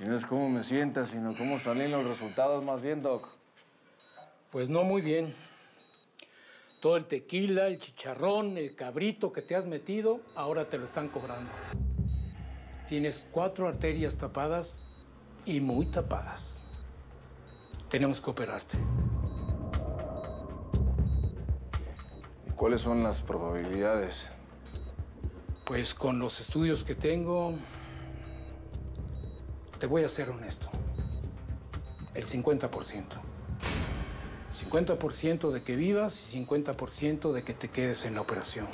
Si no es cómo me sientas, sino cómo salen los resultados más bien, Doc. Pues no muy bien. Todo el tequila, el chicharrón, el cabrito que te has metido, ahora te lo están cobrando. Tienes cuatro arterias tapadas y muy tapadas. Tenemos que operarte. ¿Y cuáles son las probabilidades? Pues con los estudios que tengo, te voy a ser honesto. El 50%. 50% de que vivas y 50% de que te quedes en la operación.